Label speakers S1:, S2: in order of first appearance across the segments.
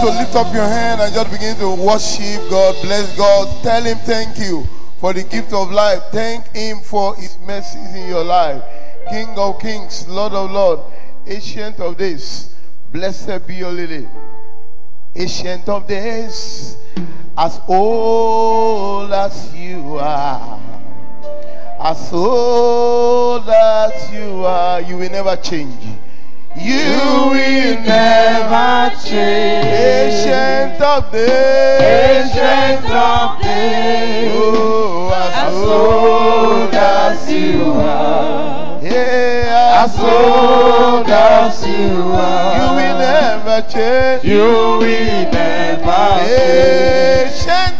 S1: to lift up your hand and just begin to worship God, bless God. Tell Him thank you for the gift of life. Thank Him for His mercies in your life. King of kings, Lord of lords, ancient of days, blessed be your lily. Ancient of days, as old as you are, as old as you are, you will never change. You will never change. Ancient of days.
S2: Ancient of days.
S1: Oh, as old
S2: as you are.
S1: Yeah,
S2: As old as you are. You will never change. You
S1: will never change. Ancient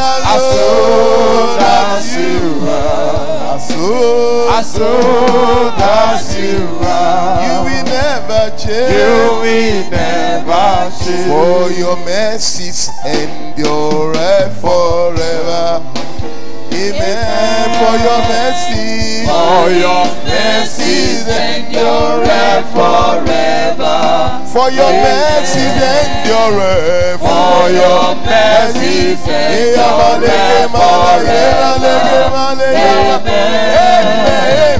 S1: Yeah,
S2: As old as you are.
S1: As old
S2: As old you
S1: You will never change.
S2: You will never change.
S1: For your mercies endure forever. Amen. For your mercy.
S2: For your mercies endure forever.
S1: For your mercies endure
S2: For your mercies endure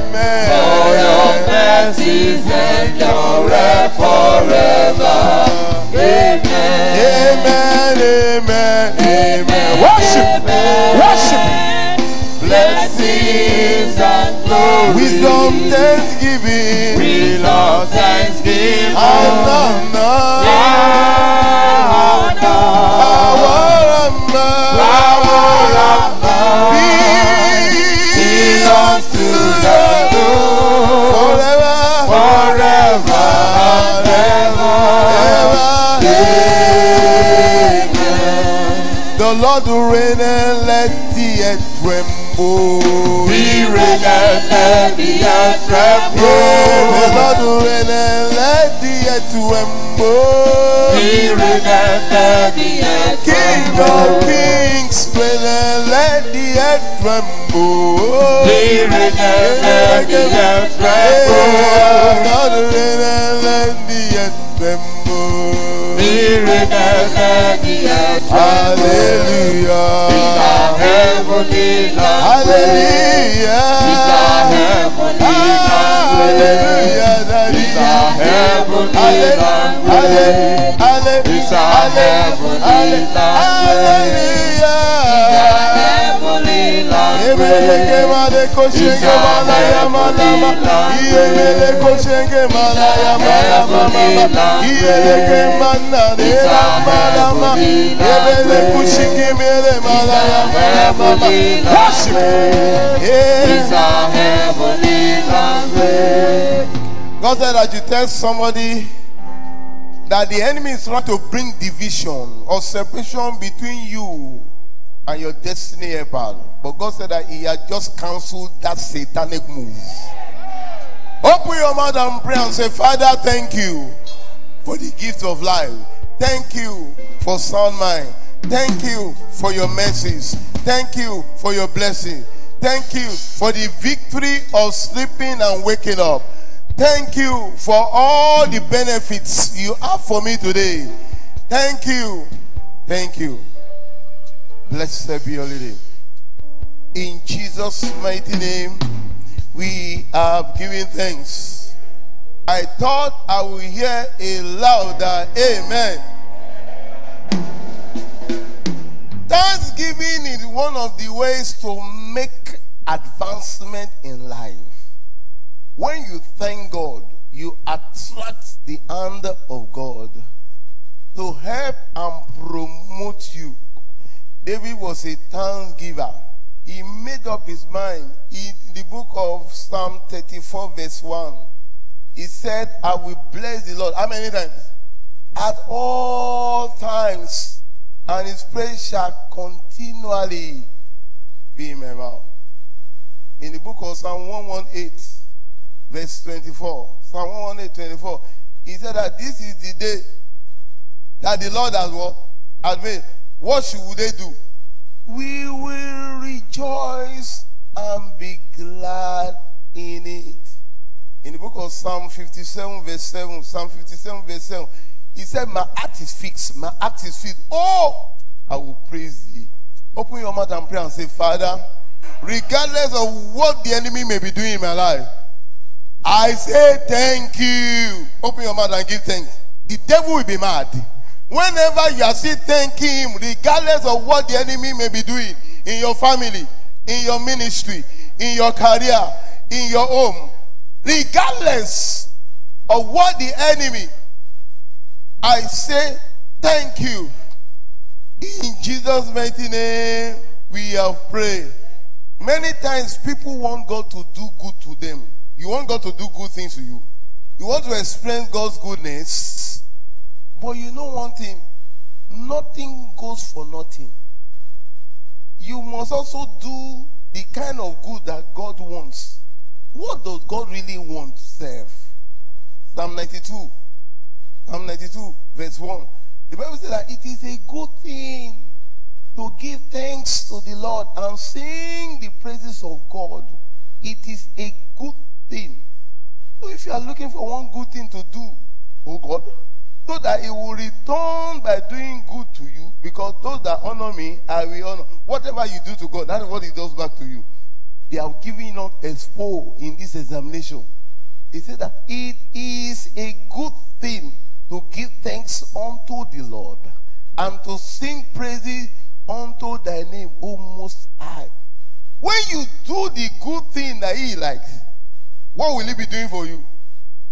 S1: Amen.
S2: For your mercies endure forever. Amen.
S1: Amen. Amen. Amen. Worship. Worship.
S2: Blessings and glory.
S1: Wisdom, thanksgiving.
S2: Wisdom, thanksgiving.
S1: Honor.
S2: Honor.
S1: Power and.
S2: Power and belongs to the Lord
S1: Forever.
S2: forever and ever. Amen.
S1: The Lord will reign and let the earth tremble.
S2: He reigneth and the earth
S1: The
S2: trembles.
S1: Lord will reign and let the earth tremble.
S2: He reigneth and the earth
S1: King of kings, reign and let the earth tremble.
S2: He reigneth and the earth
S1: Yeah,
S2: trembles.
S1: God will reign and let the earth tremble.
S2: He reigneth and the earth trembles.
S1: Hallelujah.
S2: He's our heavenly language. He's our
S1: Hallelujah.
S2: heavenly language.
S1: Hallelujah. Daddy.
S2: He's our heavenly language.
S1: Halle-
S2: He's our
S1: halle-
S2: heavenly
S1: halle-
S2: language.
S1: Hallelujah. Ebeleke
S2: language.
S1: male koshenge malaya malama. Iyemele koshenge malaya malama mama. Iyeleke manane malama. Ebele kushingi mele malaya malama. Worship.
S2: He's
S1: Yeah.
S2: our heavenly language.
S1: God said that you tell somebody that the enemy is trying to bring division or separation between you and your destiny helper. But God said that He had just cancelled that satanic move. Open your mouth and pray and say, Father, thank you for the gift of life. Thank you for sound mind. Thank you for your mercies. Thank you for your blessing. Thank you for the victory of sleeping and waking up. Thank you for all the benefits you have for me today. Thank you. Thank you. Blessed be your name. In Jesus' mighty name, we have given thanks. I thought I would hear a louder amen. Thanksgiving is one of the ways to make advancement in life. When you thank God, you attract the hand of God to help and promote you. David was a thanksgiver. He made up his mind. In the book of Psalm 34, verse 1, he said, I will bless the Lord. How many times? At all times. And his praise shall continually be in my mouth. In the book of Psalm 118, verse 24. Psalm 124. He said that this is the day that the Lord has what? Has made. What should they do? We will rejoice and be glad in it. In the book of Psalm 57, verse 7, Psalm 57, verse 7, he said, My heart is fixed. My heart is fixed. Oh, I will praise thee. Open your mouth and pray and say, Father, regardless of what the enemy may be doing in my life, I say thank you. Open your mouth and give thanks. The devil will be mad. Whenever you are still thanking him, regardless of what the enemy may be doing in your family, in your ministry, in your career, in your home, regardless of what the enemy, I say thank you. In Jesus' mighty name, we have prayed. Many times people want God to do good to them. You want God to do good things to you. You want to explain God's goodness. But you know one thing nothing goes for nothing. You must also do the kind of good that God wants. What does God really want, serve? Psalm 92. Psalm 92, verse 1. The Bible says that it is a good thing to give thanks to the Lord and sing the praises of God. It is a good thing. So if you are looking for one good thing to do, oh God, so that it will return by doing good to you, because those that honor me, I will honor. Whatever you do to God, that is what He does back to you. They have given us four in this examination. He said that it is a good thing to give thanks unto the Lord and to sing praises unto thy name, O Most High. When you do the good thing that He likes, what will He be doing for you?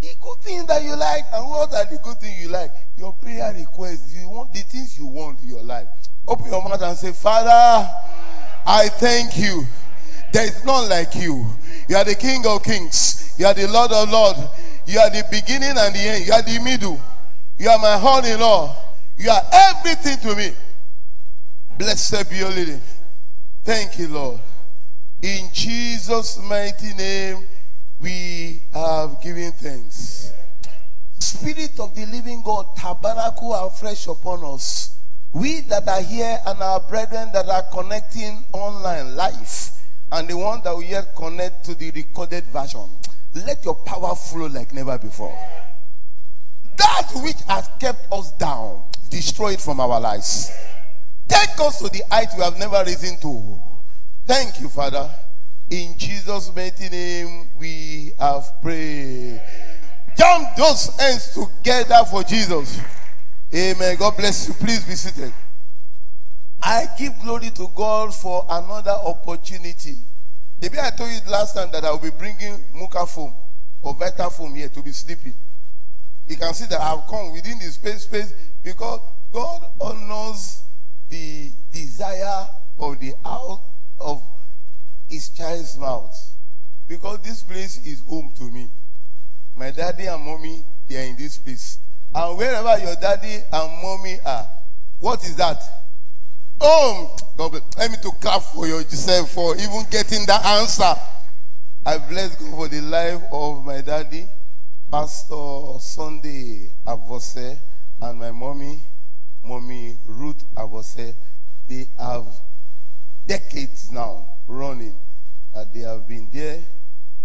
S1: The good thing that you like, and what are the good things you like? Your prayer requests, you want the things you want in your life. Open your mouth and say, Father, I thank you. There is none like you. You are the King of Kings. You are the Lord of Lords. You are the beginning and the end. You are the middle. You are my in all. You are everything to me. Blessed be your name. Thank you, Lord. In Jesus' mighty name, we have given thanks. Spirit of the living God, tabernacle and fresh upon us. We that are here and our brethren that are connecting online live, and the one that will yet connect to the recorded version. Let your power flow like never before. That which has kept us down, destroy it from our lives. Take us to the height we have never risen to. Thank you, Father. In Jesus' mighty name, we have prayed. Jump those hands together for Jesus. Amen. God bless you. Please be seated. I give glory to God for another opportunity. Maybe I told you last time that I will be bringing Mouka foam or Vita foam here to be sleeping. You can see that I've come within the space space because God honors the desire of the out of his child's mouth. Because this place is home to me. My daddy and mommy, they are in this place. And wherever your daddy and mommy are, what is that? Home. God bless. Let me to clap for yourself for even getting that answer. I bless God for the life of my daddy, Pastor Sunday Avose, and my mommy, mommy Ruth Avose. They have decades now running. Uh, they have been there,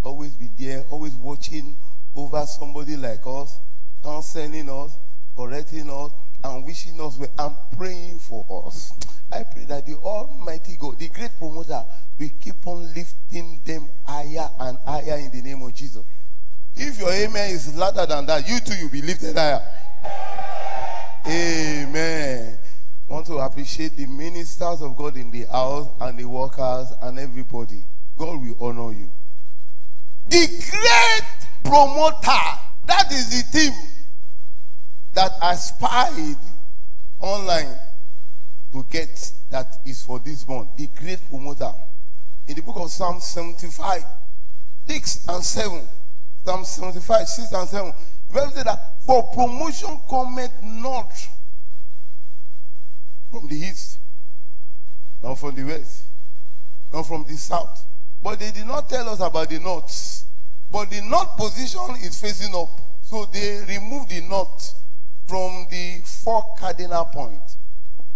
S1: always been there, always watching over somebody like us, counseling us, correcting us, and wishing us well, and praying for us. I pray that the Almighty God, the great promoter, will keep on lifting them higher and higher in the name of Jesus. If your amen is louder than that, you too will be lifted higher. Amen. I want to appreciate the ministers of God in the house and the workers and everybody. God will honor you. The great promoter, that is the team that aspired online to get that is for this month. The great promoter. In the book of Psalm 75, 6 and 7. Psalm 75, 6 and 7. The Bible that for promotion cometh not from the east, not from the west, not from the south. But they did not tell us about the north. But the north position is facing up. So they removed the north from the four cardinal points.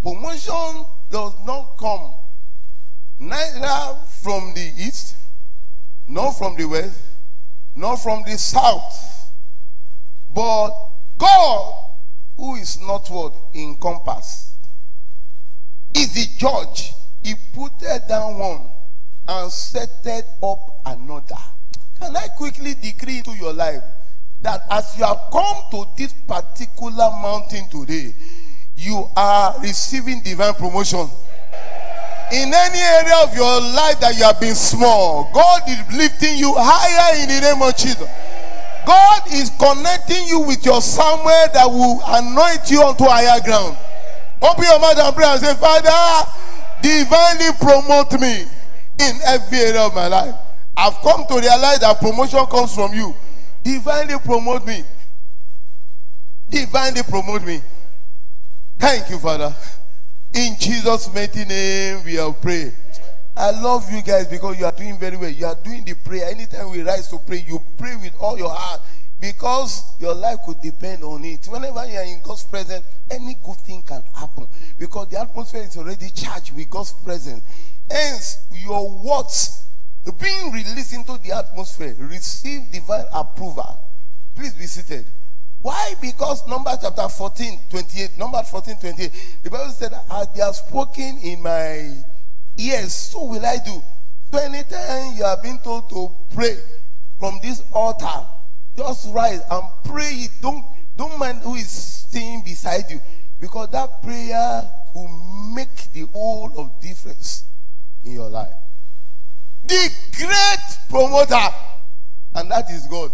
S1: Promotion does not come neither from the east, nor from the west, nor from the south. But God, who is northward in compass, is the judge. He put down one and set up another. Can I quickly decree to your life that as you have come to this particular mountain today, you are receiving divine promotion? In any area of your life that you have been small, God is lifting you higher in the name of Jesus. God is connecting you with your somewhere that will anoint you onto higher ground. Open your mouth and pray and say, Father, divinely promote me in every area of my life. I've come to realize that promotion comes from you. Divinely promote me. Divinely promote me. Thank you, Father. In Jesus' mighty name, we have prayed. I love you guys because you are doing very well. You are doing the prayer. Anytime we rise to pray, you pray with all your heart because your life could depend on it. Whenever you are in God's presence, any good thing can happen because the atmosphere is already charged with God's presence. Hence, your words being released into the atmosphere receive divine approval. Please be seated. Why? Because number chapter 14, 28, number 14, 28, the Bible said, As they have spoken in my ears, so will I do. So anytime you are being told to pray from this altar, just rise and pray. Don't, don't mind who is staying beside you. Because that prayer could make the whole of difference in your life. The great promoter, and that is God.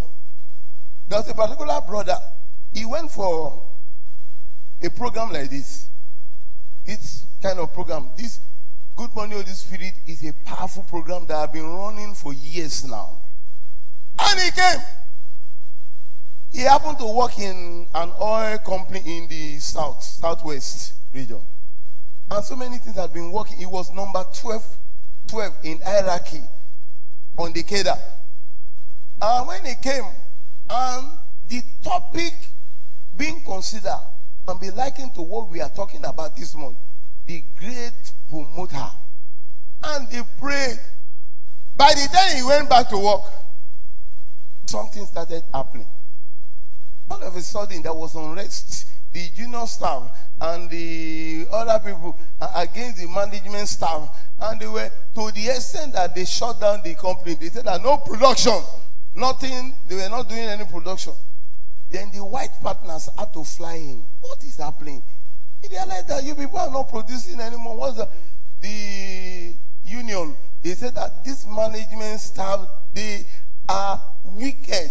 S1: There's a particular brother he went for a program like this. It's kind of program. This Good Morning Holy Spirit is a powerful program that I've been running for years now. And he came. He happened to work in an oil company in the south, southwest region. And so many things had been working. He was number 12, 12 in hierarchy on the cadre. And when he came, and the topic being considered can be likened to what we are talking about this month the great promoter. And they prayed. By the time he went back to work, something started happening. All of a sudden, there was unrest. The junior staff and the other people against the management staff. And they were to the extent that they shut down the company. They said that no production, nothing, they were not doing any production. Then the white partners had to fly in. What is happening? He realized that you people are not producing anymore. What's the, the union? They said that this management staff, they are wicked.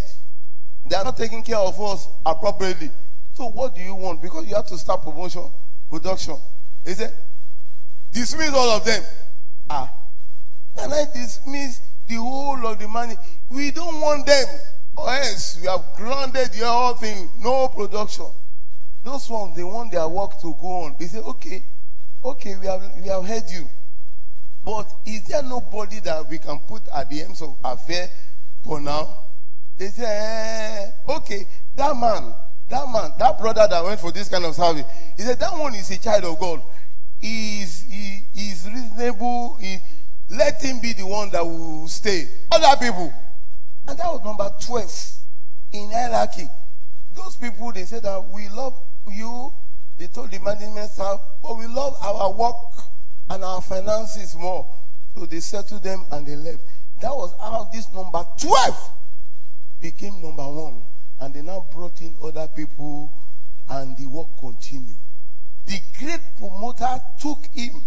S1: They are not taking care of us appropriately. So what do you want? Because you have to start promotion, production. He said, dismiss all of them. Ah, can I dismiss the whole of the money? We don't want them. Or else we have grounded the whole thing, no production. Those ones, they want their work to go on. They say, okay, okay, we have, we have heard you. But is there nobody that we can put at the ends of affair for now? They eh, okay, that man, that man, that brother that went for this kind of service, he said, that one is a child of God. He is, he, he is reasonable. He, let him be the one that will stay. Other people, and that was number 12 in hierarchy. Those people, they said that we love you. They told the management staff, but we love our work and our finances more. So they settled them and they left. That was how this number 12 became number one. And they now brought in other people and the work continued. The great promoter took him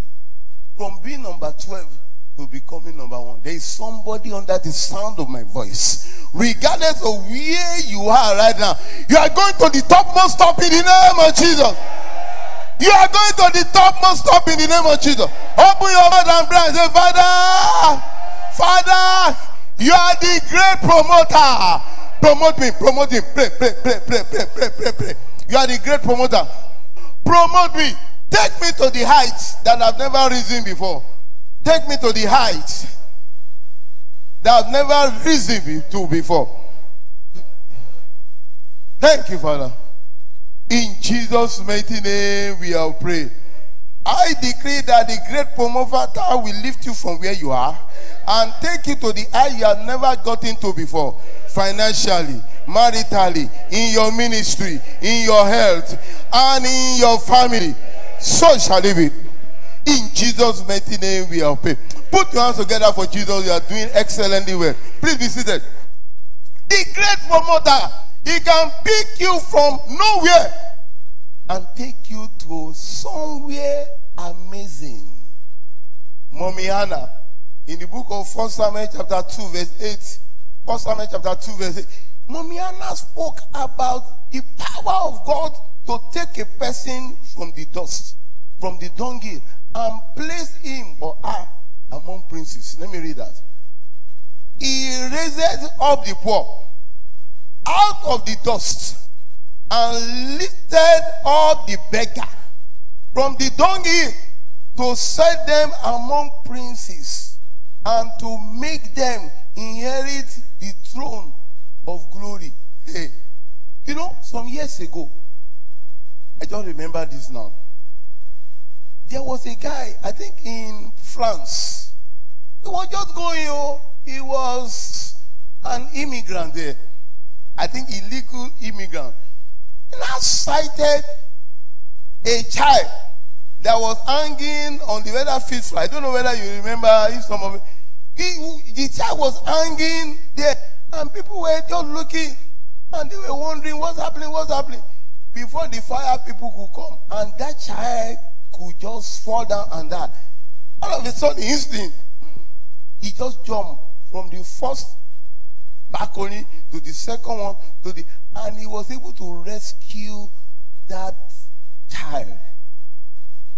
S1: from being number 12 to becoming number one. There is somebody under the sound of my voice. Regardless of where you are right now, you are going to the topmost top in the name of Jesus. You are going to the topmost top in the name of Jesus. Open your mouth and pray and say, Father, Father, you are the great promoter. Promote me, promote me. Pray, pray, pray, pray, pray, pray, pray, pray. You are the great promoter. Promote me. Take me to the heights that I've never risen before. Take me to the heights that I've never risen to before. Thank you, Father. In Jesus' mighty name, we have prayed. I decree that the great promoter will lift you from where you are and take you to the height you have never gotten to before. Financially, maritally, in your ministry, in your health, and in your family. So shall it be. In Jesus' mighty name, we are prayed. Put your hands together for Jesus. You are doing excellently well. Please be seated. The great promoter, he can pick you from nowhere and take you to somewhere amazing. Mommy Hannah, in the book of 1 Samuel chapter 2, verse 8, 1 Samuel chapter 2, verse 8, Mommy spoke about the power of God to take a person from the dust, from the dunghill, and place him or her among princes. Let me read that. He raised up the poor out of the dust and lifted up the beggar from the dunghill to set them among princes and to make them inherit the throne of glory. Hey, you know, some years ago, I don't remember this now. There was a guy, I think in France. He was just going, oh, he was an immigrant there. I think illegal immigrant. And I sighted a child that was hanging on the weather field. I don't know whether you remember some of it. He, the child was hanging there, and people were just looking, and they were wondering what's happening, what's happening. Before the fire people could come, and that child could just fall down and die. All of a sudden, instinct, he just jumped from the first balcony to the second one to the and he was able to rescue that child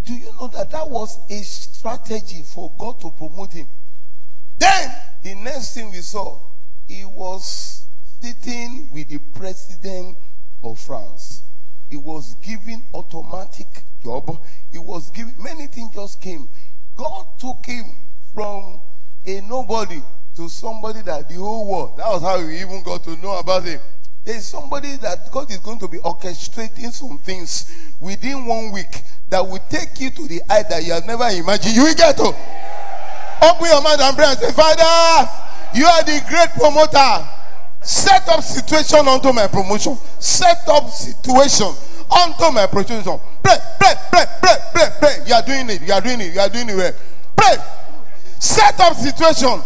S1: do you know that that was a strategy for god to promote him then the next thing we saw he was sitting with the president of france he was given automatic job he was given many things just came god took him from a nobody to somebody that the whole world, that was how we even got to know about him. There's somebody that God is going to be orchestrating some things within one week that will take you to the height that you have never imagined. You will get to. Open your mouth and pray and say, Father, you are the great promoter. Set up situation unto my promotion. Set up situation unto my promotion. Pray, pray, pray, pray, pray, pray. You are doing it. You are doing it. You are doing it well. Pray. Set up situation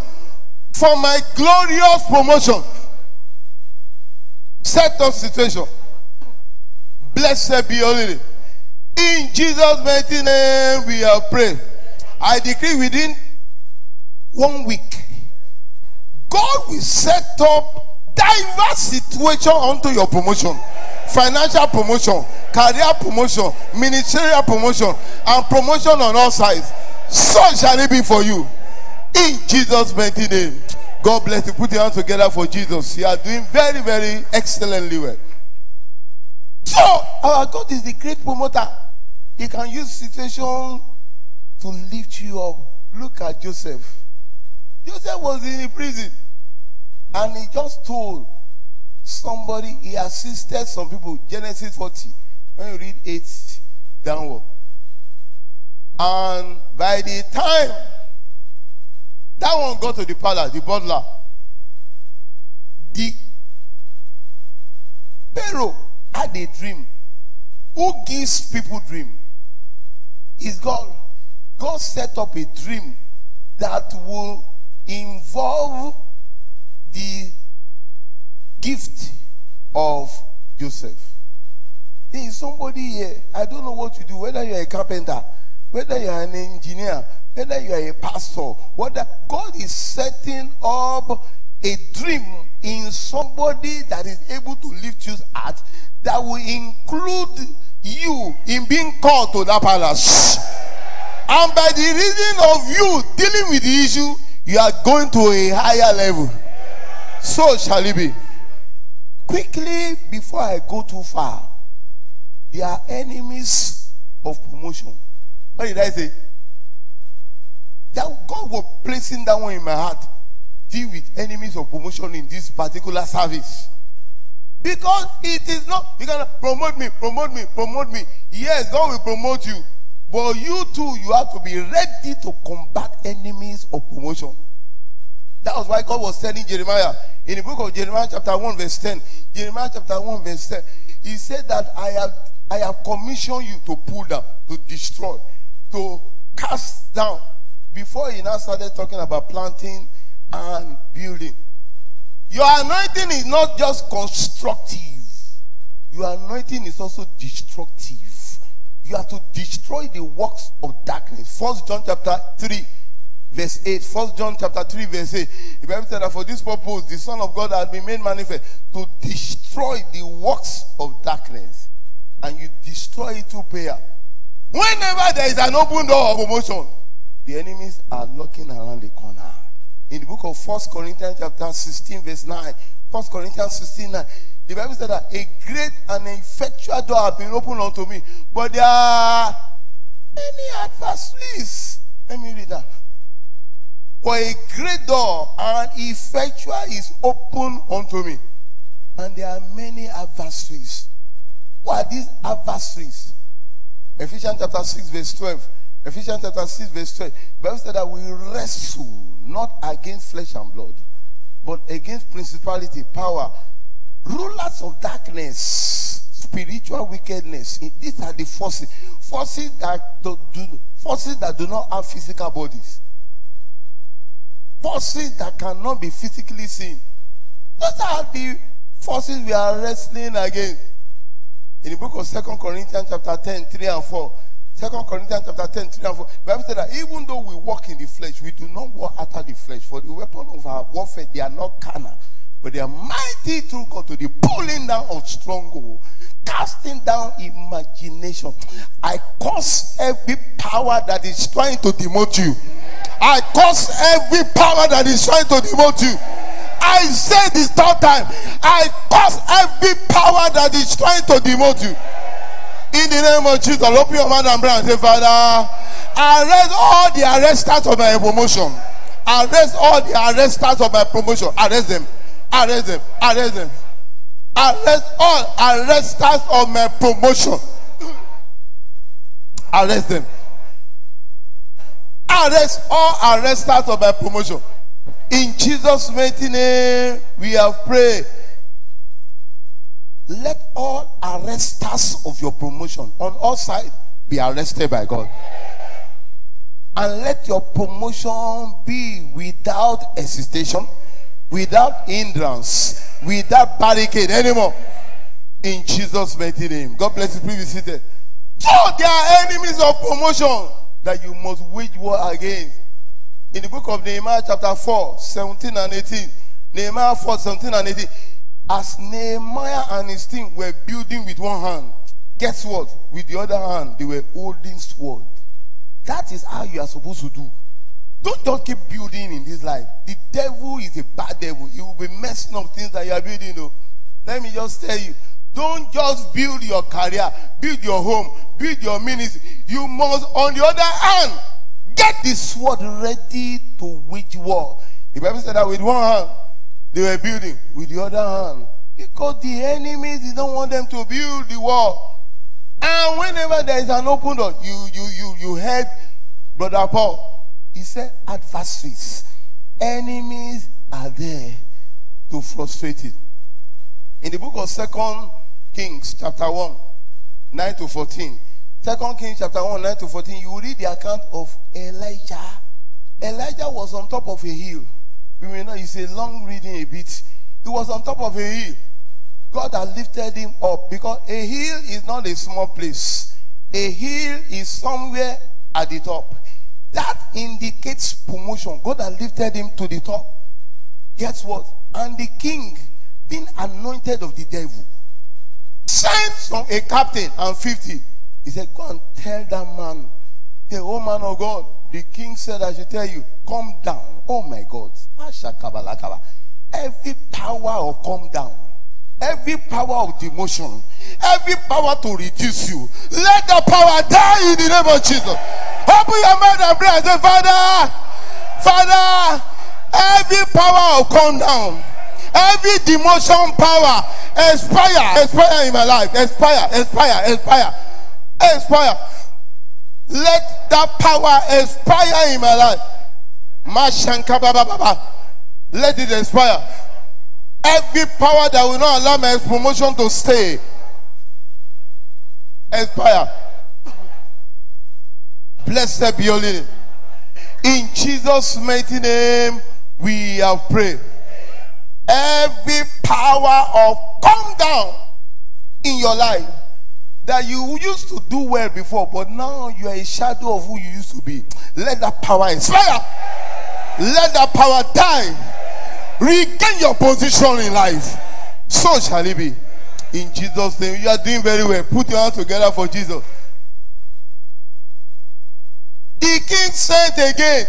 S1: for my glorious promotion. Set up situation. Blessed be your name. In Jesus' mighty name, we have prayed. I decree within one week, God will set up diverse situation unto your promotion. Financial promotion, career promotion, ministerial promotion, and promotion on all sides. So shall it be for you. In Jesus' mighty name. God bless you. Put your hands together for Jesus. You are doing very, very excellently well. So, our God is the great promoter. He can use situation to lift you up. Look at Joseph. Joseph was in the prison. And he just told somebody, he assisted some people. Genesis 40. When you read 8 downward. And by the time that one got to the palace, the butler. The Pharaoh had a dream. Who gives people dream? Is God. God set up a dream that will involve the gift of Joseph. There is somebody here. I don't know what you do, whether you're a carpenter, whether you're an engineer, whether you are a pastor, whether God is setting up a dream in somebody that is able to lift you out that will include you in being called to that palace. And by the reason of you dealing with the issue, you are going to a higher level. So shall it be. Quickly, before I go too far, there are enemies of promotion. What did I say? That God was placing that one in my heart. deal with enemies of promotion in this particular service. Because it is not, you can promote me, promote me, promote me. Yes, God will promote you. But you too, you have to be ready to combat enemies of promotion. That was why God was telling Jeremiah in the book of Jeremiah, chapter 1, verse 10. Jeremiah chapter 1, verse 10. He said that I have I have commissioned you to pull down, to destroy, to cast down. Before he now started talking about planting and building. Your anointing is not just constructive. Your anointing is also destructive. You have to destroy the works of darkness. First John chapter 3, verse 8. First John chapter 3, verse 8. The Bible said that for this purpose, the Son of God has been made manifest to destroy the works of darkness. And you destroy it through prayer. Whenever there is an open door of promotion, the enemies are looking around the corner. In the book of First Corinthians chapter 16, verse 9. First Corinthians 16, 9. The Bible said that a great and effectual door has been opened unto me. But there are many adversaries. Let me read that. For a great door and effectual is open unto me. And there are many adversaries. What are these adversaries? Ephesians chapter 6, verse 12. Ephesians chapter 6, verse 12. The Bible said that we wrestle not against flesh and blood, but against principality, power, rulers of darkness, spiritual wickedness. These are the forces. Forces that do, do forces that do not have physical bodies. Forces that cannot be physically seen. Those are the forces we are wrestling against. In the book of Second Corinthians chapter 10, 3 and 4. Second Corinthians chapter 10, 3 and 4. The Bible said that even though we walk in the flesh, we do not walk after the flesh. For the weapon of our warfare, they are not carnal, but they are mighty through God to the pulling down of stronghold, casting down imagination. I curse every power that is trying to demote you. I curse every power that is trying to demote you. I say this third time. I curse every power that is trying to demote you. In the name of Jesus, open your mouth and pray and say, Father, I arrest all the arresters of my promotion. Arrest all the arresters of my promotion. Arrest them. Arrest them. Arrest them. Arrest all arresters of my promotion. Arrest them. Arrest all arresters of my promotion. In Jesus' mighty name, we have prayed. Let all arresters of your promotion on all sides be arrested by God. And let your promotion be without hesitation, without hindrance, without barricade anymore. In Jesus' mighty name. God bless you. Please be seated. So there are enemies of promotion that you must wage war against. In the book of Nehemiah, chapter 4, 17 and 18. Nehemiah 4, 17 and 18. As Nehemiah and his team were building with one hand, guess what? With the other hand, they were holding sword. That is how you are supposed to do. Don't just keep building in this life. The devil is a bad devil. He will be messing up things that you are building. Though. Let me just tell you. Don't just build your career, build your home, build your ministry. You must, on the other hand, get the sword ready to wage war. The Bible said that with one hand, they were building with the other hand. Because the enemies, they don't want them to build the wall. And whenever there is an open door, you you you you heard Brother Paul. He said adversaries, enemies are there to frustrate it. In the book of Second Kings, chapter 1, 9 to 14. Second Kings chapter 1, 9 to 14, you read the account of Elijah. Elijah was on top of a hill. You may know it's a long reading a bit. He was on top of a hill. God had lifted him up because a hill is not a small place. A hill is somewhere at the top. That indicates promotion. God had lifted him to the top. Guess what? And the king, being anointed of the devil, sent from a captain and 50. He said, Go and tell that man, hey, oh man of God, the king said, I should tell you, come down. Oh my God. Every power of come down, every power of demotion, every power to reduce you, let the power die in the name of Jesus. Open your mouth and pray and say, Father, Father, Every power will come down. Every demotion power expire, expire in my life. Expire, expire, expire, expire. Let that power expire in my life. Let it expire. Every power that will not allow my promotion to stay. Expire. Blessed be your name. In Jesus' mighty name, we have prayed. Every power of come down in your life that you used to do well before, but now you are a shadow of who you used to be. Let that power expire. Let that power die. Regain your position in life. So shall it be. In Jesus' name, you are doing very well. Put your hands together for Jesus. The king said again,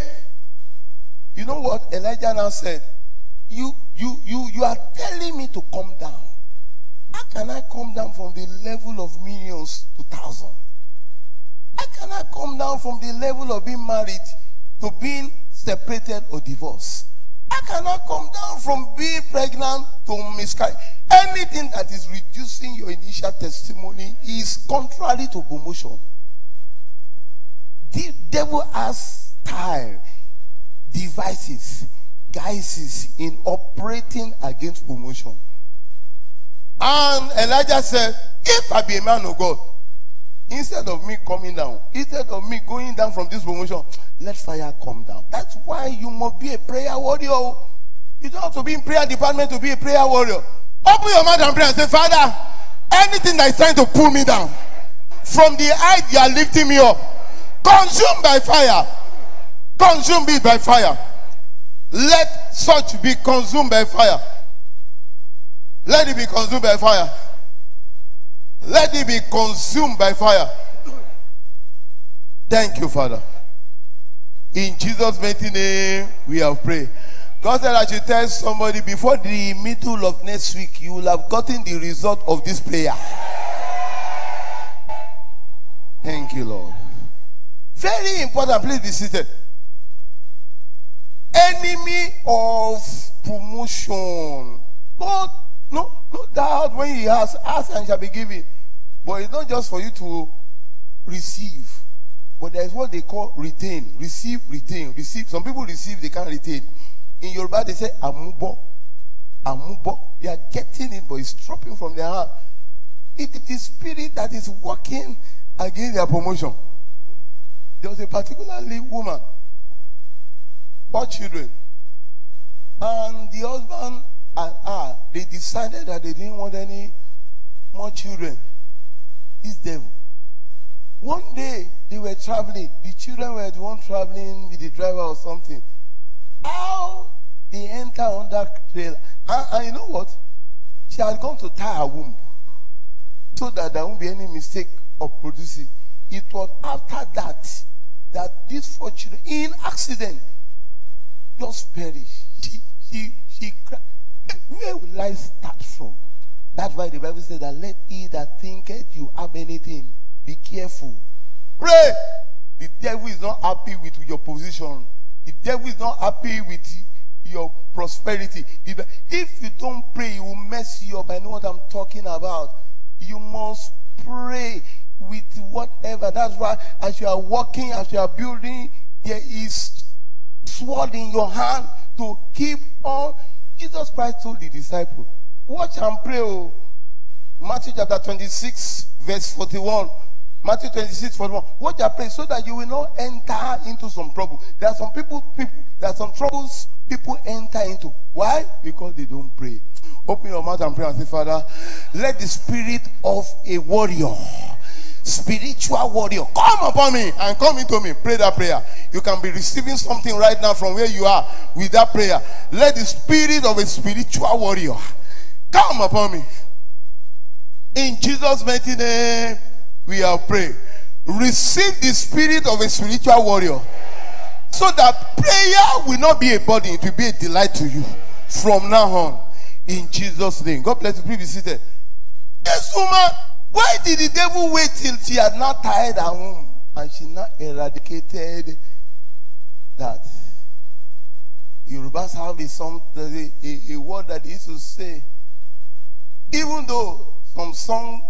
S1: You know what Elijah now said? You, you, you, you are telling me to come down. How can I come down from the level of millions to thousands? How can I come down from the level of being married to being separated or divorced? How can come down from being pregnant to miscarriage? Anything that is reducing your initial testimony is contrary to promotion. The devil has style, devices, guises in operating against promotion. And Elijah said, If I be a man of God, instead of me coming down, instead of me going down from this promotion, let fire come down. That's why you must be a prayer warrior. You don't have to be in prayer department to be a prayer warrior. Open your mouth and pray and say, Father, anything that is trying to pull me down, from the height you are lifting me up, consume by fire. Consume it by fire. Let such be consumed by fire. Let it be consumed by fire. Let it be consumed by fire. Thank you, Father. In Jesus' mighty name, we have prayed. God said I should tell somebody before the middle of next week, you will have gotten the result of this prayer. Thank you, Lord. Very important. Please be seated. Enemy of promotion. God, no, no doubt when he has, ask and shall be given. But it's not just for you to receive. But there's what they call retain. Receive, retain. Receive. Some people receive, they can't retain. In your Yoruba, they say amubo. Amubo. They are getting it, but it's dropping from their hand. It is the spirit that is working against their promotion. There was a particularly woman, four children, and the husband and her, they decided that they didn't want any more children. This devil. One day they were traveling. The children were the one traveling with the driver or something. How they enter on that trailer. And, and you know what? She had gone to tie her womb so that there won't be any mistake of producing. It was after that that these four children, in accident, just perished. She, she, she cried. Where will I start from? That's why the Bible says that let he that thinketh you have anything, be careful. Pray. The devil is not happy with your position. The devil is not happy with your prosperity. If you don't pray, he will mess you up. I know what I'm talking about. You must pray with whatever. That's why as you are walking, as you are building, there is sword in your hand to keep on. Jesus Christ told the disciple, watch and pray. Oh. Matthew chapter 26, verse 41. Matthew 26, 41. Watch and pray so that you will not enter into some trouble. There are some people, people, there are some troubles people enter into. Why? Because they don't pray. Open your mouth and pray and say, Father, let the spirit of a warrior, spiritual warrior, come upon me and come into me. Pray that prayer. You can be receiving something right now from where you are with that prayer. Let the spirit of a spiritual warrior come upon me. In Jesus' mighty name, we are praying. Receive the spirit of a spiritual warrior so that prayer will not be a burden, it will be a delight to you from now on. In Jesus' name. God bless you. Please be seated. Yes, woman. Why did the devil wait till she had not tied her womb and she not eradicated that? Yorubas have a, some, a, a, a word that they used to say. Even though some song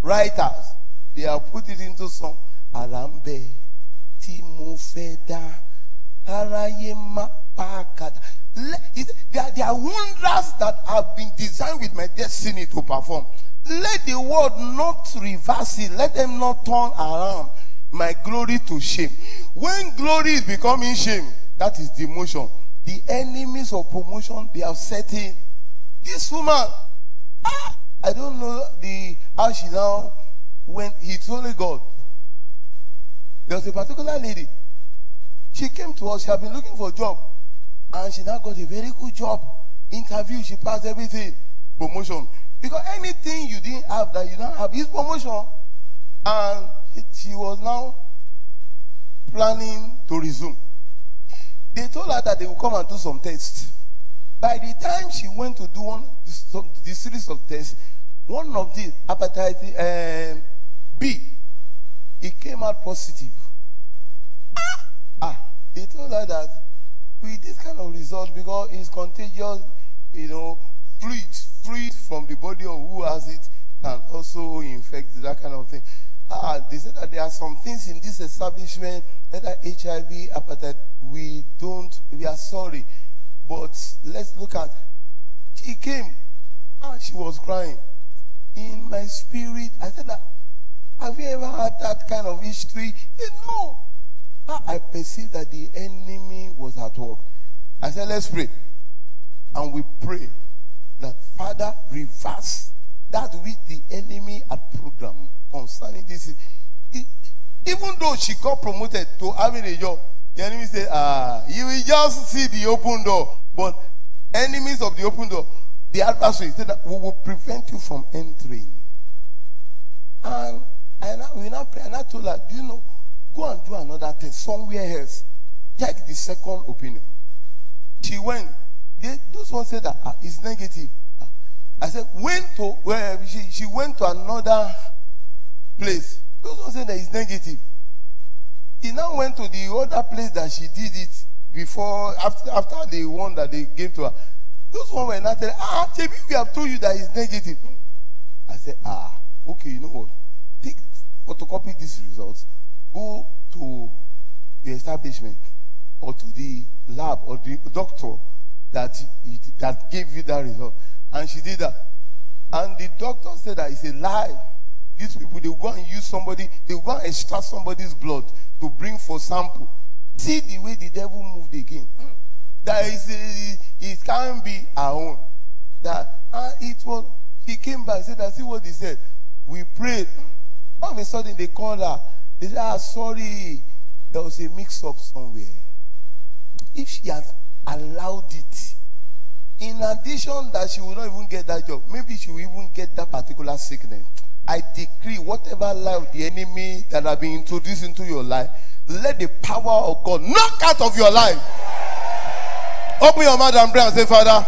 S1: writers, they have put it into song. Arambe, Timo Feda, Araye Mapakata. There, there are wonders that have been designed with my destiny to perform. Let the world not reverse it. Let them not turn around my glory to shame. When glory is becoming shame, that is demotion. The enemies of promotion, they are setting. This woman, ah, I don't know the how she now when he told God. There was a particular lady. She came to us, she had been looking for a job. And she now got a very good job. Interview, she passed everything. Promotion. Because anything you didn't have that you don't have is promotion. And she was now planning to resume. They told her that they would come and do some tests. By the time she went to do one the series of tests, one of the hepatitis uh, B, it came out positive. Ah, they told her that with this kind of result, because it's contagious, you know, fluid, fluid from the body of who has it can also infect that kind of thing. Ah, they said that there are some things in this establishment, whether HIV, hepatitis, we don't, we are sorry. But let's look at, she came and she was crying. In my spirit, I said, have you ever had that kind of history? Said, no. I perceived that the enemy was at work. I said, let's pray. And we pray that Father reverse that which the enemy had programmed concerning this. even though she got promoted to having a job, the enemy said, ah, you will just see the open door. But enemies of the open door, the adversary said that we will prevent you from entering. And, and we now pray, and I told her, do you know, go and do another test somewhere else. Take the second opinion. She went. They, those ones said that ah, it's negative. Ah. I said, went to where she, she went to another place. Those ones said that it's negative. He now went to the other place that she did it before, after, after the one that they gave to her. Those ones were not saying, ah, maybe we have told you that it's negative. I said, ah, okay, you know what? Take photocopy these results, go to the establishment or to the lab or the doctor that that gave you that result. And she did that. And the doctor said that it's a lie. These people, they go and use somebody, they go and extract somebody's blood to bring for sample. See the way the devil moved again. That is, it can't be our own. That and it was, he came back, said, I see what he said. We prayed. All of a sudden, they called her. They said, ah, sorry, there was a mix up somewhere. If she has allowed it, in addition that she will not even get that job, maybe she will even get that particular sickness. I decree whatever life the enemy that have been introduced into your life, let the power of God knock out of your life. Open your mouth and pray and say, Father,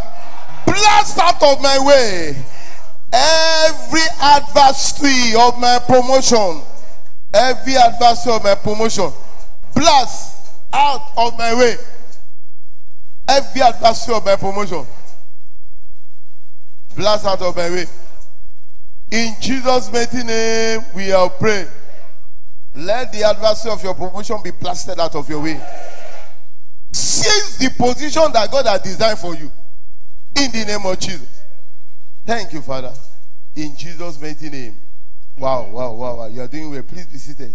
S1: blast out of my way every adversary of my promotion, every adversary of my promotion, blast out of my way every adversary of my promotion, blast out of my way. In Jesus' mighty name, we are praying. Let the adversary of your promotion be blasted out of your way. Seize the position that God has designed for you. In the name of Jesus. Thank you, Father. In Jesus' mighty name. Wow, wow, wow, wow. You are doing well. Please be seated.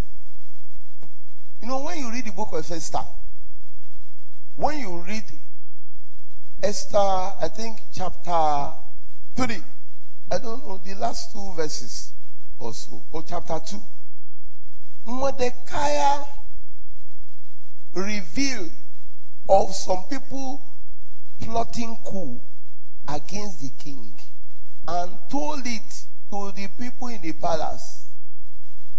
S1: You know, when you read the book of Esther, when you read Esther, I think chapter 3, I don't know, the last two verses or so, or chapter 2, Mordecai revealed of some people plotting coup against the king and told it to the people in the palace.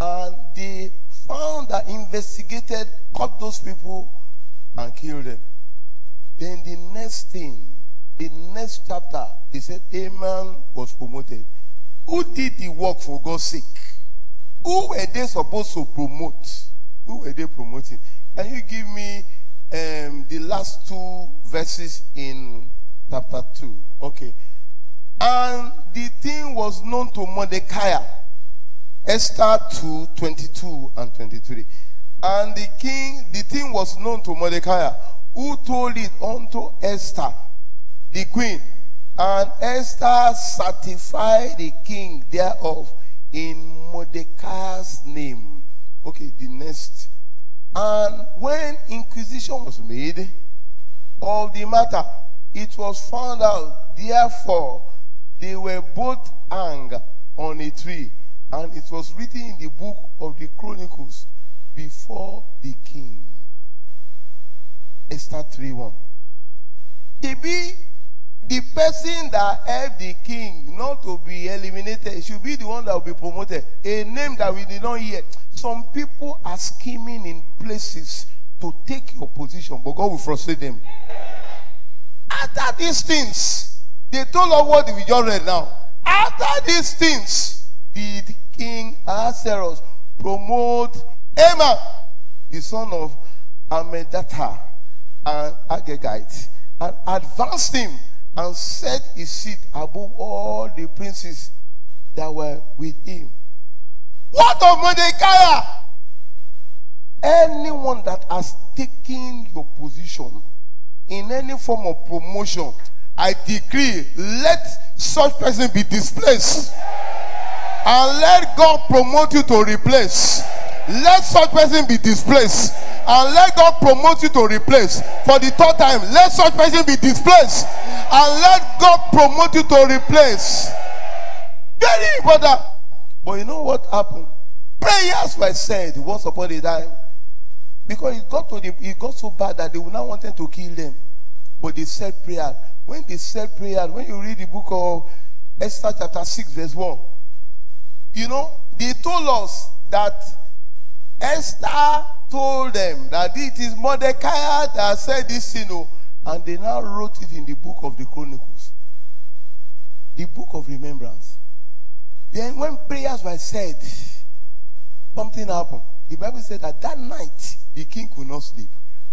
S1: And they found that investigated, caught those people, and killed them. Then the next thing, the next chapter, they said a man was promoted. Who did the work for God's sake? Who were they supposed to promote? Who were they promoting? Can you give me um, the last two verses in chapter 2. Okay. And the thing was known to Mordecai. Esther 2 22 and 23. And the king, the thing was known to Mordecai, who told it unto Esther, the queen. And Esther certified the king thereof in Mordecai's name. Okay, the next. And when inquisition was made of the matter, it was found out, therefore, they were both hanged on a tree, and it was written in the book of the Chronicles before the king. Esther 3 1. Maybe the person that helped the king not to be eliminated should be the one that will be promoted. A name that we did not hear. Some people are scheming in places to take your position, but God will frustrate them. After these things, they told us what we just read now. After these things, did King Ahasuerus promote Haman, the son of Hammedatha and Agagite, and advanced him and set his seat above all the princes that were with him. What of Mordecai? Anyone that has taken your position in any form of promotion, I decree, let such person be displaced. And let God promote you to replace. Let such person be displaced. And let God promote you to replace. For the third time, let such person be displaced. And let God promote you to replace. Very important. But you know what happened? Prayers were said once upon a time. Because it got to the, it got so bad that they would not want them to kill them. But they said prayer. When they said prayer, when you read the book of Esther chapter 6, verse 1, you know, they told us that Esther told them that it is Mordecai that said this, you oh, know, and they now wrote it in the book of the Chronicles, the book of remembrance. Then, when prayers were said, something happened. The Bible said that that night the king could not sleep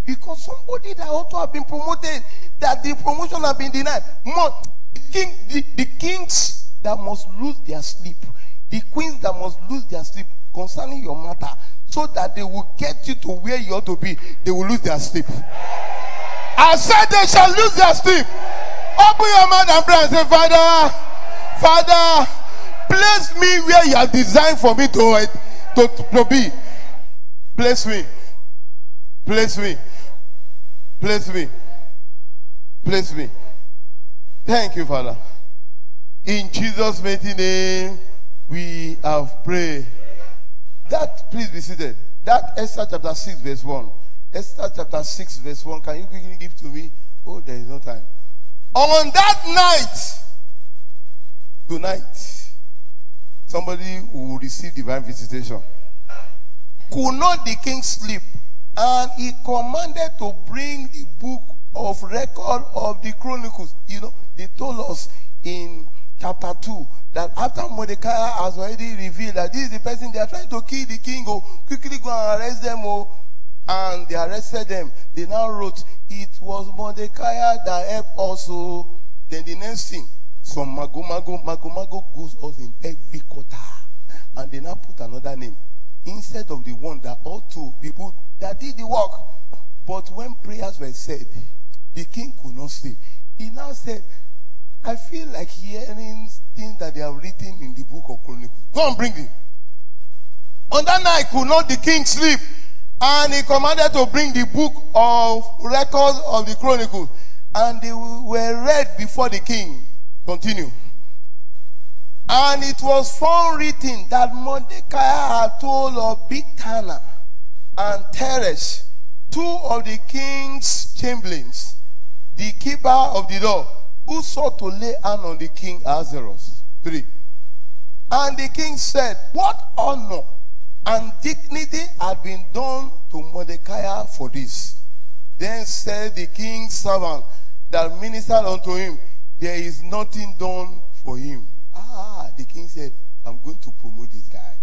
S1: because somebody that ought to have been promoted, that the promotion had been denied. The, king, the, the kings that must lose their sleep, the queens that must lose their sleep concerning your matter, so that they will get you to where you ought to be, they will lose their sleep. I said they shall lose their sleep. Open your mouth and pray and say, Father, Father, place me where you have designed for me to, to, to be. Place me. Place me. Place me. Place me. Thank you, Father. In Jesus' mighty name, we have prayed. That, please be seated. That Esther chapter 6, verse 1. Esther chapter 6, verse 1. Can you quickly give to me? Oh, there is no time. On that night, tonight, somebody will receive divine visitation. Could not the king sleep? And he commanded to bring the book of record of the chronicles. You know, they told us in chapter 2 that after Mordecai has already revealed that this is the person they are trying to kill the king, oh, quickly go and arrest them, oh, and they arrested them. They now wrote, It was Mordecai that helped also. Oh. Then the next thing, some mago mago mago mago goes us in every quarter. And they now put another name instead of the one that ought to people that did the work. But when prayers were said, the king could not sleep. He now said, I feel like hearing things that they have written in the book of Chronicles. Go and bring it. On that night could not the king sleep. And he commanded to bring the book of records of the Chronicles. And they were read before the king. Continue. And it was found written that Mordecai had told of Bigthana and Teresh, two of the king's chamberlains, the keeper of the door, who sought to lay hand on the king Ahasuerus. Three. And the king said, What honor and dignity had been done to Mordecai for this? Then said the king's servant that ministered unto him, There is nothing done for him. Ah, the king said, I'm going to promote this guy.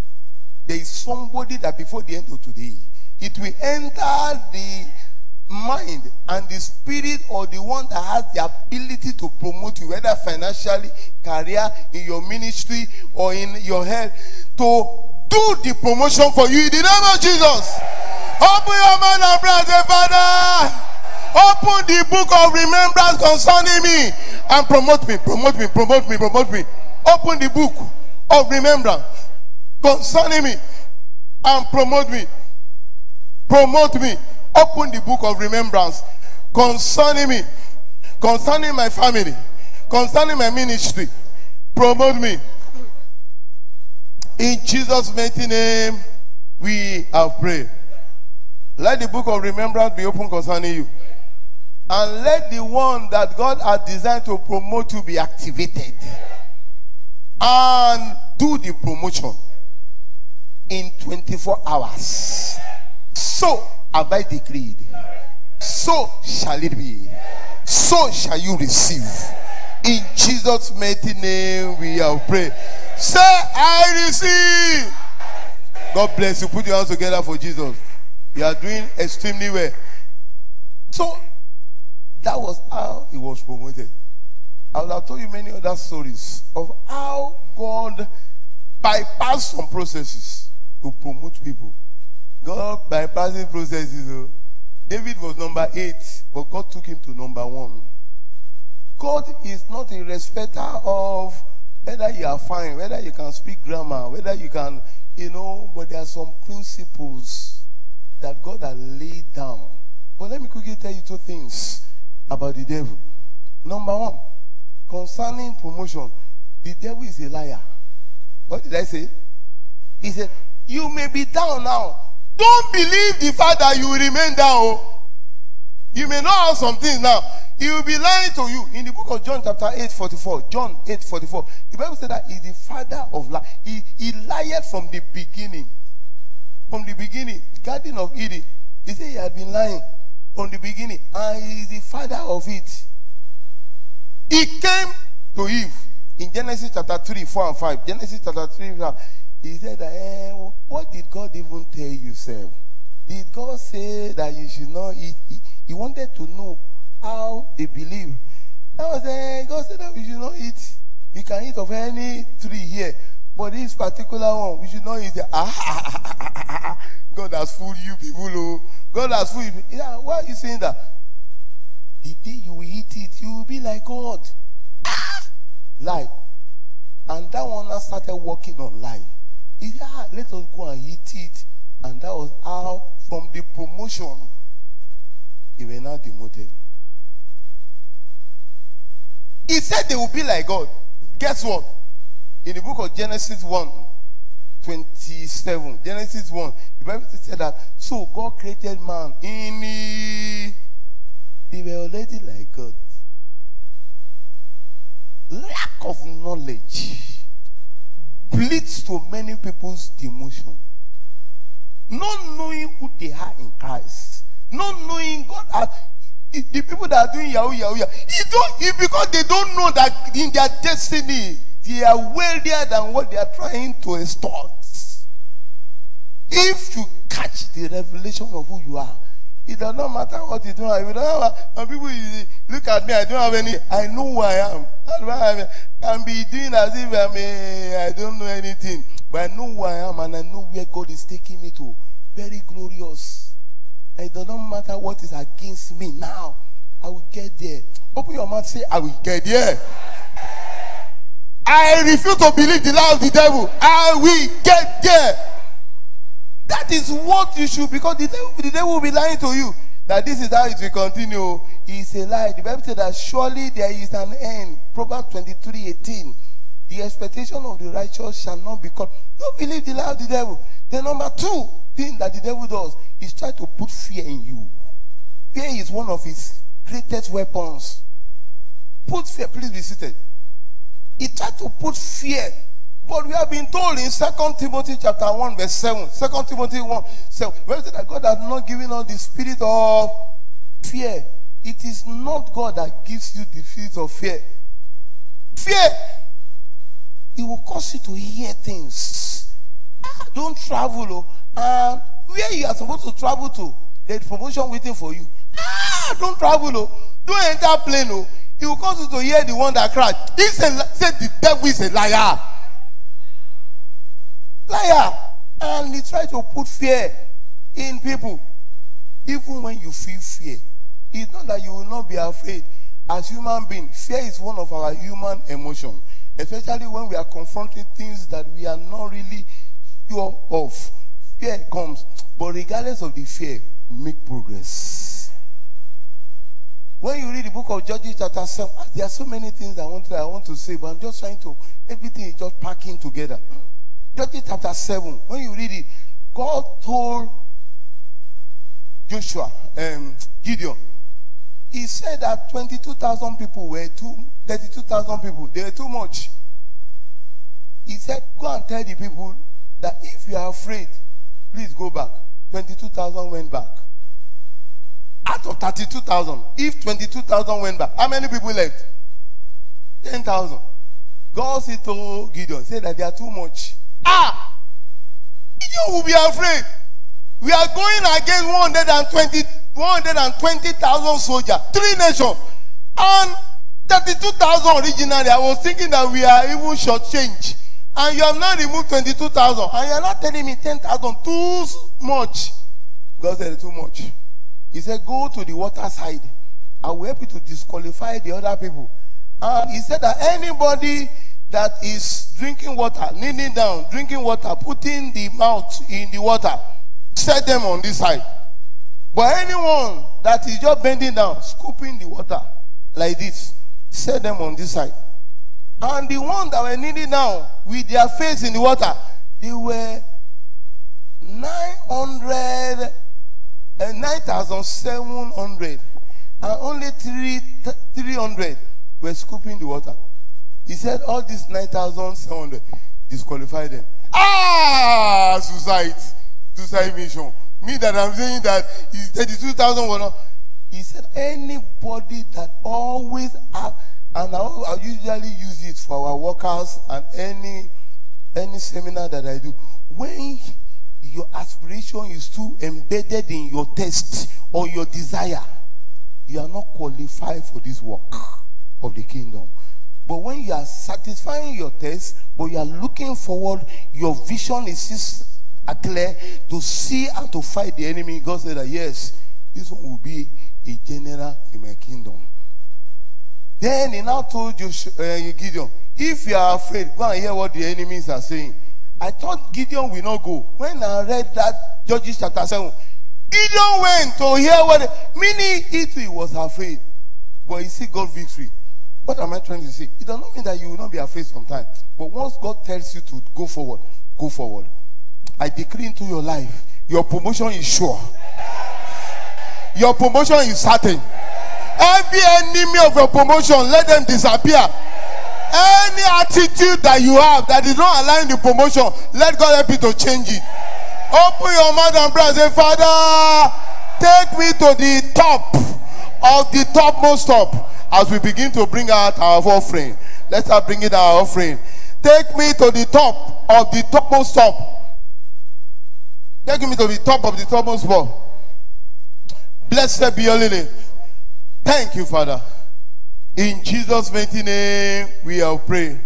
S1: There is somebody that before the end of today, it will enter the mind and the spirit or the one that has the ability to promote you, whether financially, career, in your ministry, or in your health, to do the promotion for you in the name of Jesus. Open your mouth and pray say, Father, open the book of remembrance concerning me and promote me, promote me, promote me, promote me. Open the book of remembrance concerning me and promote me. Promote me. Open the book of remembrance concerning me, concerning my family, concerning my ministry. Promote me. In Jesus' mighty name, we have prayed. Let the book of remembrance be open concerning you. And let the one that God has designed to promote you be activated. And do the promotion in 24 hours. So have I decreed. So shall it be. So shall you receive. In Jesus' mighty name we have prayed. Say, I receive. God bless you. Put your hands together for Jesus. You are doing extremely well. So that was how he was promoted. I will have told you many other stories of how God bypassed some processes to promote people. God bypassing processes. Oh. David was number eight, but God took him to number one. God is not a respecter of whether you are fine, whether you can speak grammar, whether you can, you know, but there are some principles that God has laid down. But let me quickly tell you two things about the devil. Number one, concerning promotion, the devil is a liar. What did I say? He said, You may be down now. Don't believe the fact that you remain down. Oh. You may not have some things now. He will be lying to you. In the book of John, chapter 8, 44. John 8, 44. The Bible said that he's the father of lie. He, he lied from the beginning. From the beginning, Garden of Eden. He said he had been lying from the beginning. And he is the father of it. He came to Eve in Genesis chapter 3, 4 and 5. Genesis chapter 3, 5. He said eh, what did God even tell you, sir? Did God say that you should not eat? He, he wanted to know how they believe. That was eh, God said that we should not eat. You can eat of any tree here. But this particular one, we should not eat it. Ah, God has fooled you people. Oh. God has fooled you. Yeah, why are you saying that? The day you will eat it, you will be like God. Ah! Lie. And that one now started working on lie. He said, ah, let us go and eat it. And that was how, from the promotion, they were now demoted. He said they will be like God. Guess what? In the book of Genesis 1, 27, Genesis 1, the Bible said that, so God created man in the, they were already like God. Lack of knowledge leads to many people's demotion. Not knowing who they are in Christ. Not knowing God. Ah, As, the people that are doing Yahoo, Yahoo, Yahoo, don't, because they don't know that in their destiny, they are wealthier than what they are trying to extort. If you catch the revelation of who you are, it does not matter what you do. If you don't have, some people look at me, I don't have any, I know who I am. That's why I can be doing as if I'm a, I don't know anything. But I know who I am and I know where God is taking me to. Very glorious. And it does not matter what is against me now. I will get there. Open your mouth, say, I will get there. I refuse to believe the lie of the devil. I will get there. That is what you should, because the devil, the devil will be lying to you. That this is how it will continue. It's a lie. The Bible says that surely there is an end. Proverbs 23 18. The expectation of the righteous shall not be cut. Don't believe the lie of the devil. The number two thing that the devil does is try to put fear in you. Fear is one of his greatest weapons. Put fear, please be seated. He tried to put fear. But we have been told in Second Timothy chapter 1, verse 7. 2 Timothy 1, 7. Where is it that God has not given us the spirit of fear? It is not God that gives you the spirit of fear. Fear. It will cause you to hear things. Ah, don't travel. Oh. And where you are supposed to travel to, there's promotion waiting for you. Ah, don't travel, oh. Don't enter plane, oh. He will cause you to hear the one that cried. He said, said the devil is a liar. Liar. And he tried to put fear in people. Even when you feel fear, it's not that you will not be afraid. As human beings, fear is one of our human emotions, especially when we are confronted things that we are not really sure of. Fear comes, but regardless of the fear, make progress. When you read the book of Judges chapter 7, ah, there are so many things I want to, I want to say, but I'm just trying to, everything is just packing together. Judges chapter 7, when you read it, God told Joshua, um, Gideon, he said that 22,000 people were too, 32,000 people, they were too much. He said, Go and tell the people that if you are afraid, please go back. 22,000 went back. Out of 32,000, if 22,000 went back, how many people left? 10,000. God said to Gideon, say that they are too much. Ah! Gideon will be afraid. We are going against 120 120,000 soldiers, three nations, and 32,000 originally. I was thinking that we are even shortchanged. And you have now removed 22,000. And you are not telling me 10,000 too much. God said too much. He said, Go to the water side. I will help you to disqualify the other people. And he said that anybody that is drinking water, kneeling down, drinking water, putting the mouth in the water, set them on this side. But anyone that is just bending down, scooping the water like this, set them on this side. And the one that were kneeling down with their face in the water, they were 900 uh, 9,700 and only three, 300 were scooping the water. He said all these 9,700 disqualify them. Ah, suicide, suicide mission. Me that I'm saying that is 32,000 were not. He said anybody that always have, and I, I usually use it for our workers and any any seminar that I do. When your aspiration is too embedded in your taste or your desire, you are not qualified for this work of the kingdom. But when you are satisfying your taste, but you are looking forward, your vision is clear to see and to fight the enemy. God said that yes, this one will be a general in my kingdom. Then he now told Joshua, uh, Gideon, if you are afraid, go and hear what the enemies are saying. I thought Gideon will not go. When I read that Judges chapter 7, Gideon went to hear what, they, meaning he was afraid. But he see God victory. What am I trying to say? It does not mean that you will not be afraid sometimes. But once God tells you to go forward, go forward. I decree into your life, your promotion is sure. Your promotion is certain. Every enemy of your promotion, let them disappear. Any attitude that you have that is not aligned the promotion, let God help you to change it. Open your mouth and pray and say, Father, take me to the top of the topmost top as we begin to bring out our offering. Let's start bringing our offering. Take me to the top of the topmost top. Take me to the top of the topmost top. Blessed be your name. Thank you, Father. In Jesus' mighty name, we have prayed.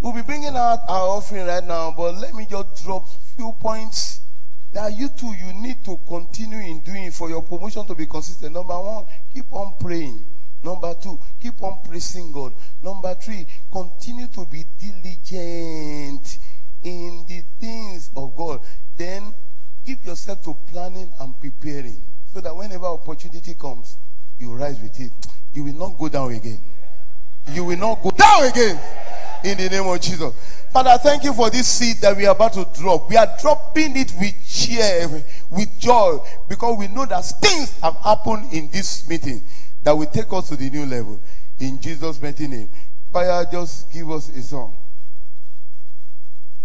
S1: We'll be bringing out our offering right now, but let me just drop few points that you too you need to continue in doing for your promotion to be consistent. Number one, keep on praying. Number two, keep on praising God. Number three, continue to be diligent in the things of God. Then give yourself to planning and preparing so that whenever opportunity comes, you rise with it. You will not go down again. You will not go down again. In the name of Jesus. Father, thank you for this seed that we are about to drop. We are dropping it with cheer, with joy, because we know that things have happened in this meeting that will take us to the new level. In Jesus' mighty name. Fire, just give us a song.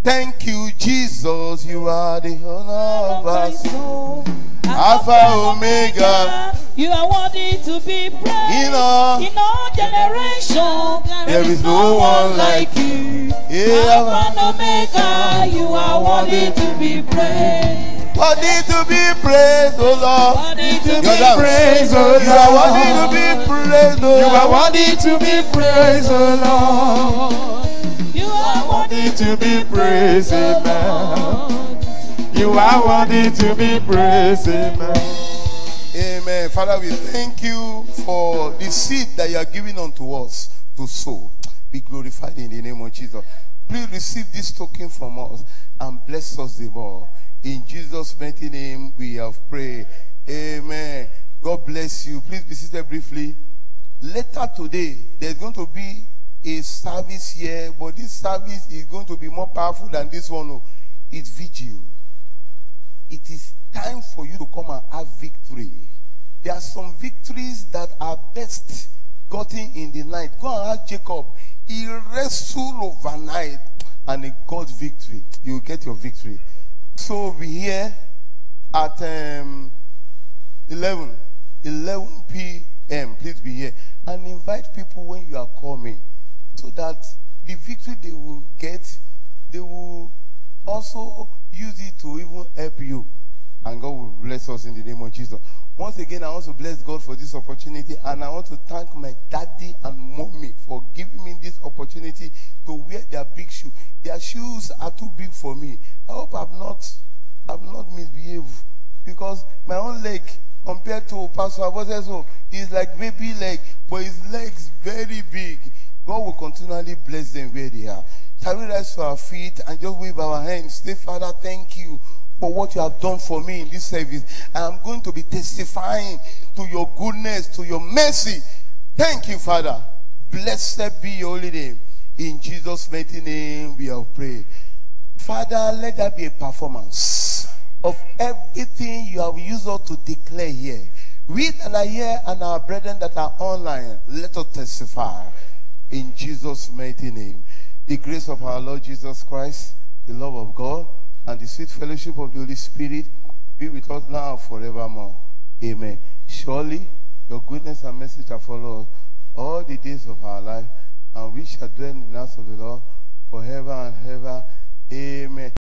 S1: Thank you, Jesus. You are the honor of our soul. Alpha, Omega.
S3: You are worthy to be praised.
S1: In all,
S3: In all generations,
S1: There is no one like
S3: you.
S1: Yeah.
S3: Alpha and Omega, you are worthy to be praised.
S1: Worthy to be praised, O Lord.
S3: Worthy to be
S2: praised, O
S1: You are worthy to
S2: Lord.
S1: be praised, O
S2: You are
S1: Lord.
S2: worthy to be praised, O Lord.
S3: You are
S2: Worthy to be praised, amen. You are worthy to be praised, amen.
S1: Amen. Father, we thank you for the seed that you are giving unto us to sow. Be glorified in the name of Jesus. Please receive this token from us and bless us the more. In Jesus' mighty name, we have prayed. Amen. God bless you. Please be seated briefly. Later today, there's going to be a service here, but this service is going to be more powerful than this one. oh. It's vigil it is time for you to come and have victory. There are some victories that are best gotten in the night. Go and ask Jacob. He wrestled overnight and he got victory. You get your victory. So we'll be here at um, 11, 11 p.m. Please be here. And invite people when you are coming so that the victory they will get, they will also use it to even help you. And God will bless us in the name of Jesus. Once again, I want to bless God for this opportunity. And I want to thank my daddy and mommy for giving me this opportunity to wear their big shoe. Their shoes are too big for me. I hope I've not, I've not misbehaved. Because my own leg compared to Pastor Abose's own is like baby leg, but his legs very big. God will continually bless them where they are. Shall we rise to our feet and just wave our hands? Say, Father, thank you for what you have done for me in this service. I am going to be testifying to your goodness, to your mercy. Thank you, Father. Blessed be your holy name. In Jesus' mighty name we have prayed. Father, let there be a performance of everything you have used us to declare here. We that are here and our brethren that are online, let us testify in Jesus' mighty name. The grace of our Lord Jesus Christ, the love of God, and the sweet fellowship of the Holy Spirit be with us now and forevermore. Amen. Surely your goodness and mercy shall follow us all the days of our life, and we shall dwell in the house of the Lord forever and ever. Amen.